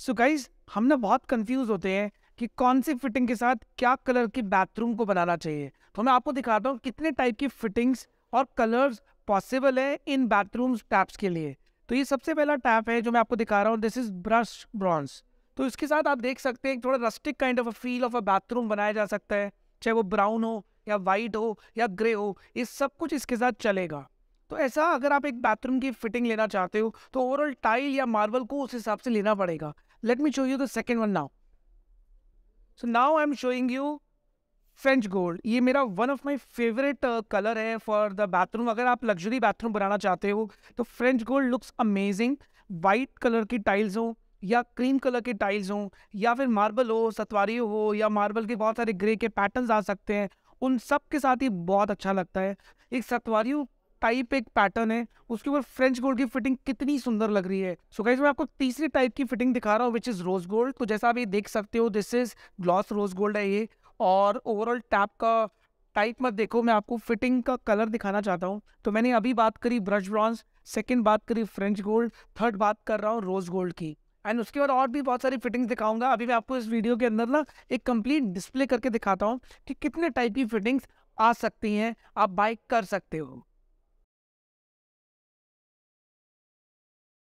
सो so guys हम ना बहुत कंफ्यूज होते हैं कि कौन सी फिटिंग के साथ क्या कलर की बाथरूम को बनाना चाहिए। तो मैं आपको दिखाता हूँ कितने टाइप की फिटिंग्स और कलर्स पॉसिबल है इन बाथरूम टैप्स के लिए। तो ये सबसे पहला टैप है जो मैं आपको दिखा रहा हूँ दिस इज़ ब्रश ब्रॉन्स तो इसके साथ आप देख सकते हैं थोड़ा rustic kind of a feel of a bathroom बनाया जा सकता है, चाहे वो ब्राउन हो या वाइट हो या ग्रे हो, ये सब कुछ इसके साथ चलेगा। तो ऐसा अगर आप एक बाथरूम की फिटिंग लेना चाहते हो तो ओवरऑल टाइल या मार्बल को उस हिसाब से लेना पड़ेगा। Me show you the second one now so now I am showing you French gold ये मेरा one of my favourite colour है फॉर द बाथरूम अगर आप लग्जरी बाथरूम बनाना चाहते हो तो French gold looks amazing white colour की टाइल्स हो, या क्रीम कलर के टाइल्स हों, या फिर मार्बल हो, सतवारी हो, या मार्बल के बहुत सारे ग्रे के पैटर्न्स आ सकते हैं, उन सब के साथ ही बहुत अच्छा लगता है। एक सतवारी टाइप एक पैटर्न है, उसके ऊपर फ्रेंच गोल्ड की फिटिंग कितनी सुंदर लग रही है। सो गाइज़ मैं आपको तीसरी टाइप की फिटिंग दिखा रहा हूँ विच इज़ रोज गोल्ड तो जैसा आप ये देख सकते हो this is gloss rose gold है ये। और ओवरऑल टैप का टाइप मत देखो, मैं आपको फिटिंग का कलर दिखाना चाहता हूँ। तो मैंने अभी बात करी ब्रश ब्रॉन्स सेकेंड बात करी फ्रेंच गोल्ड थर्ड बात कर रहा हूँ रोज गोल्ड की। एंड उसके बाद और भी बहुत सारी फिटिंग्स दिखाऊँगा। अभी मैं आपको इस वीडियो के अंदर ना एक कंप्लीट डिस्प्ले करके दिखाता हूँ कि कितने टाइप की फिटिंग्स आ सकती हैं, आप बाइक कर सकते हो।